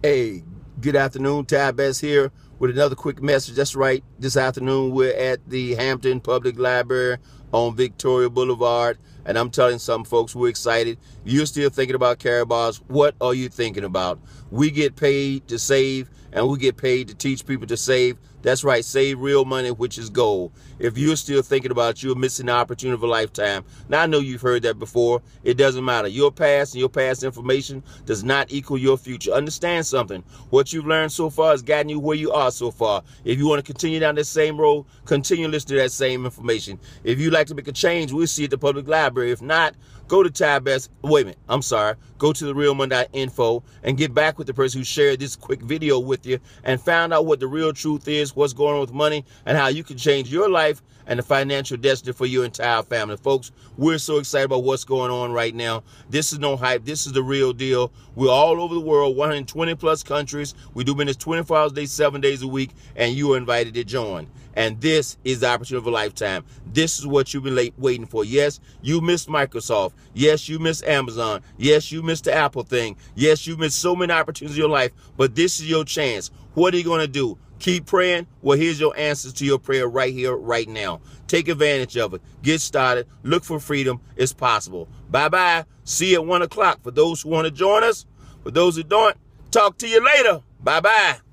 Hey, good afternoon. Best here with another quick message. That's right. This afternoon, we're at the Hampton Public Library on Victoria Boulevard. And I'm telling some folks, we're excited. You're still thinking about Karatbars. What are you thinking about? We get paid to save and we get paid to teach people to save. That's right, save real money, which is gold. If you're still thinking about it, you're missing the opportunity of a lifetime. Now I know you've heard that before. It doesn't matter. Your past and your past information does not equal your future. Understand something. What you've learned so far has gotten you where you are so far. If you want to continue down this same road, continue listening to that same information. If you'd like to make a change, we'll see at the public library. If not, go to Ty Best. Wait a minute. I'm sorry. Go to the realmoney.info and get back with the person who shared this quick video with you and found out what the real truth is, what's going on with money, and how you can change your life and the financial destiny for your entire family. Folks, we're so excited about what's going on right now. This is no hype. This is the real deal. We're all over the world, 120 plus countries. We do business 24 hours a day, seven days a week, and you are invited to join. And this is the opportunity of a lifetime. This is what you've been late waiting for. Yes, you missed Microsoft. Yes, you missed Amazon. Yes, you missed the Apple thing. Yes, you missed so many opportunities in your life, but this is your chance. What are you going to do? Keep praying? Well, here's your answers to your prayer right here, right now. Take advantage of it. Get started. Look for freedom. It's possible. Bye bye. See you at 1 o'clock. For those who want to join us, for those who don't, talk to you later. Bye bye.